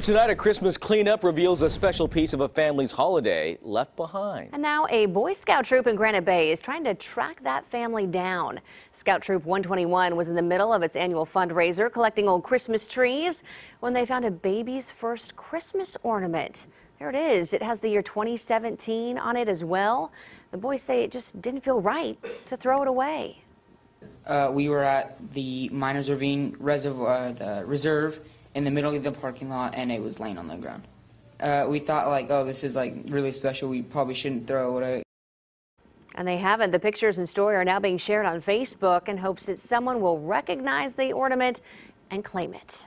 Tonight, a Christmas cleanup reveals a special piece of a family's holiday left behind. And now a Boy Scout troop in Granite Bay is trying to track that family down. Scout Troop 121 was in the middle of its annual fundraiser collecting old Christmas trees when they found a baby's first Christmas ornament. There it is. It has the year 2017 on it as well. The boys say it just didn't feel right to throw it away. Uh, we were at the Miners Ravine Reservoir, the reserve, in the middle of the parking lot, and it was laying on the ground. Uh, we thought like, oh, this is like really special. We probably shouldn't throw it away. And they haven't. The pictures and story are now being shared on Facebook in hopes that someone will recognize the ornament and claim it.